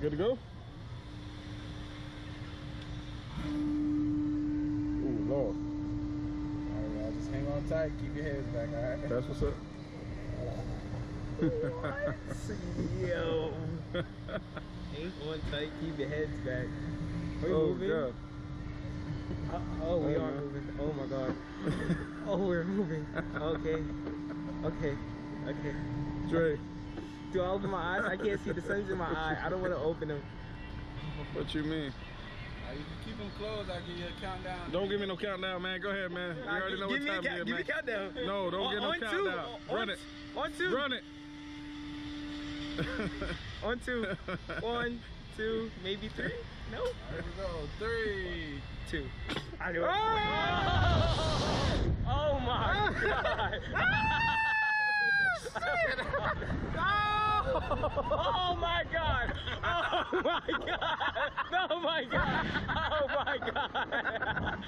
Good to go? Ooh, Lord. Alright, y'all. Just hang on tight. Keep your heads back, alright? That's what's up. Yo. Hang on tight. Keep your heads back. Are we oh, moving? God. Uh, oh, we Oh, are man. moving. Oh my god. oh, we're moving. Okay. Okay. Okay. Dre, Do I open my eyes? I can't see the sun's in my eye. I don't want to open them. what you mean? Uh, you can keep them closed. I'll give you a countdown. Don't give me no countdown, man. Go ahead, man. We already know give what time count- it is, Give me a man. countdown. No, don't get no on countdown. Two. Run on, it. On two. Run it. On two. One, two, maybe three. No. Here we go. Three. Two. I knew it. Oh! Oh my god. Oh my god! Oh my god! Oh my god! Oh my god!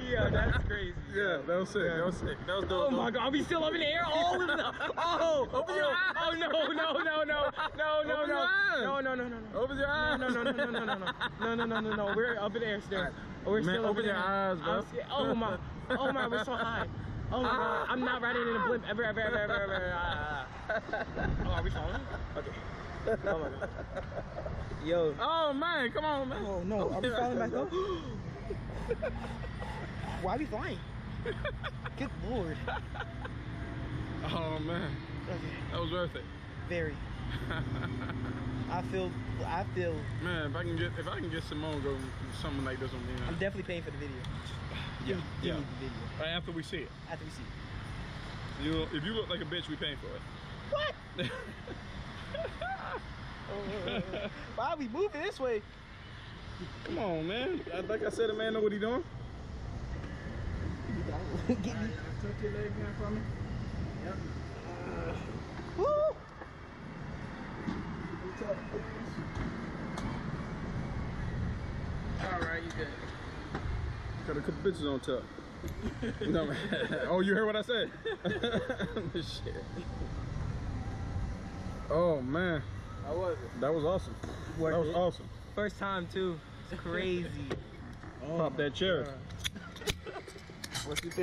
Yo, that's crazy. Yeah, that was sick. That was sick. That was dope. Oh my god, are we still up in the air? Oh, no. oh, Open your oh, eyes. oh no, no, no, no, no, no, no, Open your no, no, no, no, no. Open your eyes. No, no, no, no, no, no, no, no, no, no, no, no. We're up in the air still. We're still up open in the your air. eyes, bro. Oh my, oh my, we're so high. Oh my god, I'm not riding in a blimp ever, ever, ever, ever, ever. Ah. Oh, are we falling? Okay. Oh my god. Yo. Oh, man. Come on, man. Oh no, are we falling back up? Why are we flying? Good lord. Oh, man. Okay, That was worth it. very. I feel, I feel, Man, if I can get if I can get Simone go something like this on me, I'm definitely paying for the video. Yeah, Give yeah. the video Right after we see it. after we see it. You if you look like a bitch, we paying for it. What? Why we moving this way? Come on, man. Like I said, the man know what he doing. Get me. Tuck your leg in for me. Yep. Woo! All right, you good. Got a couple bitches on top. no. Oh, you heard what I said? Shit. Oh man, How was it? that was awesome. Worth that was it. awesome. First time too. It's crazy. Pop that cherry. What you think?